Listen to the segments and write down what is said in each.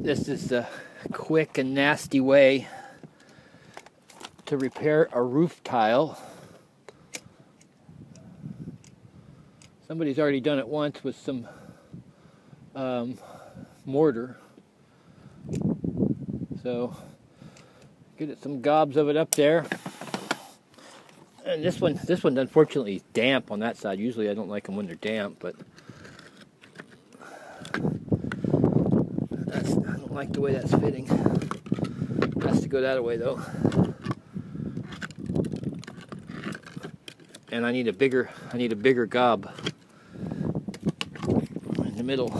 This is the quick and nasty way to repair a roof tile. Somebody's already done it once with some um, mortar. So get some gobs of it up there. And this one, this one unfortunately is damp on that side. Usually I don't like them when they're damp, but that's, I don't like the way that's fitting. Has to go that way though. And I need a bigger, I need a bigger gob in the middle.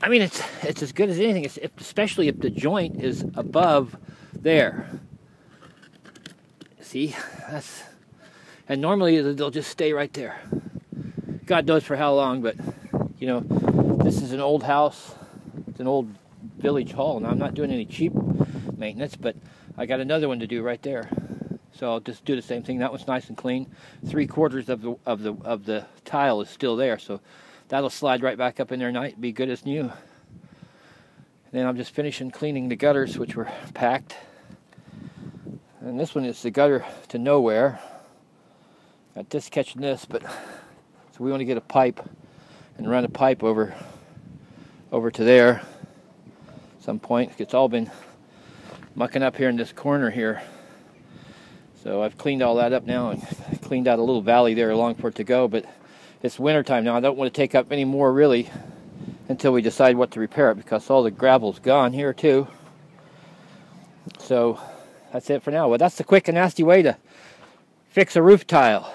I mean, it's it's as good as anything. If, especially if the joint is above there. See, that's and normally they'll just stay right there. God knows for how long, but you know, this is an old house. It's an old village hall, and I'm not doing any cheap maintenance, but I got another one to do right there. So I'll just do the same thing. That one's nice and clean. Three quarters of the of the of the tile is still there, so that'll slide right back up in there and be good as new. Then I'm just finishing cleaning the gutters, which were packed. And this one is the gutter to nowhere. Got this catching this, but so we want to get a pipe and run a pipe over over to there some point. It's all been mucking up here in this corner here. So I've cleaned all that up now and cleaned out a little valley there along for it to go, but it's winter time now. I don't want to take up any more really until we decide what to repair it because all the gravel's gone here too. So that's it for now. Well, that's the quick and nasty way to fix a roof tile.